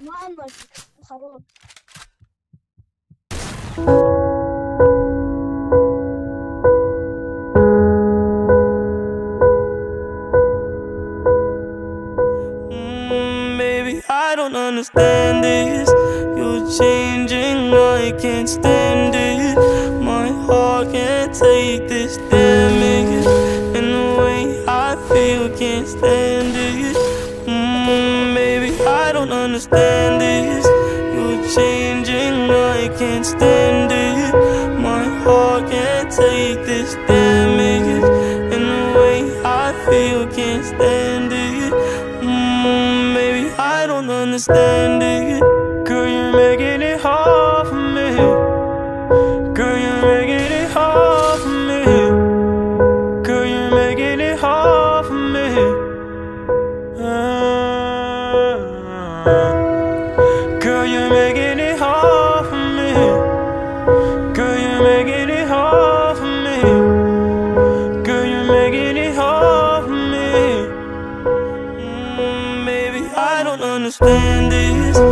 ما أمرك خروف Mm, baby, I don't understand this. You're changing, I can't stand it. My heart can't take this damage. And the way I feel, can't stand it. I don't understand this. You're changing, I can't stand it. My heart can't take this damage. And the way I feel, can't stand it. Mm, maybe I don't understand it. Girl, you're making it hard for me. Girl, you're making it hard for me. Girl, you're making it hard for me. Girl, you're making it hard for me. Girl, you're making it hard for me. Mm, baby, I don't understand this.